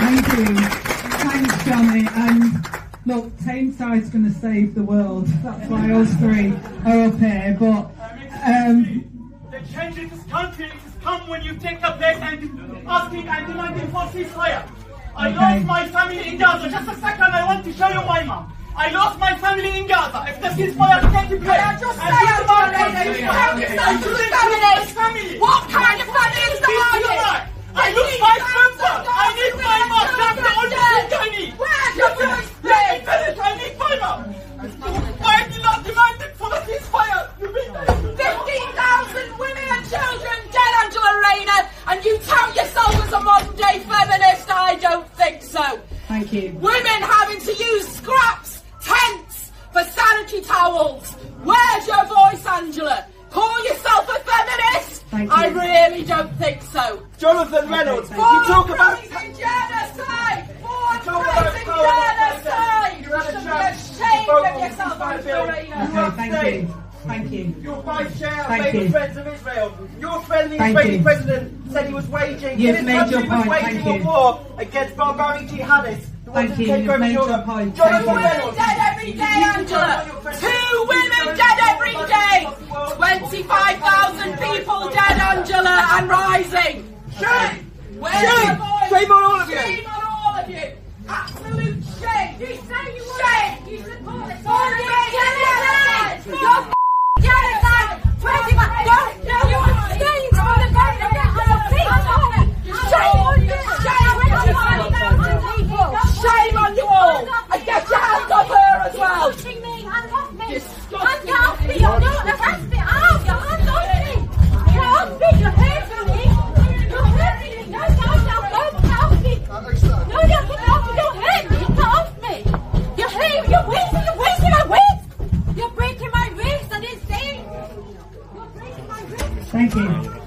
Thank you. Thanks, Johnny. And look, Tameside's going to save the world. That's why us three are up here. But um, The change in this country has come when you take the place and asking and demanding for ceasefire. I Okay. lost my family in Gaza. Just a second, I want to show you my mom. I lost my family in Gaza. If the ceasefire takes place, I just and say, this Angela man Rayner, comes you here, tell yourself and to you the think you lost feminist. my family. What kind of feminist This are is you? right. I lose my temper. I need my mom. That's the only thing I need. Where's your Let me voice, finish. I need my mom. Why are you not demanding for the ceasefire? You mean that? 15,000 women and children dead, Angela Rayner, and you tout yourself as a modern day feminist? I don't think so. Thank you. Women having to use scraps, tents for sanitary towels. Where's your voice, Angela? Call yourself a feminist? Thank I you. really don't think so. Jonathan Reynolds, thank you talk about Forward-pressing genocide! talk about Forward-pressing power. genocide! You had a should be ashamed of yourself, this Angela Okay, thank you. Thank you. Your vice chair Thank made you. the Friends of Israel. Your friendly Thank Israeli you. president said he was waging You've his made country your was point. waging Thank a you. war against barbaric jihadists. The ones Thank who you. take You've over made your Europe. point. Jonathan Thank you. Women Reynolds. dead every day, Angela. Two women dead every day. Thank you.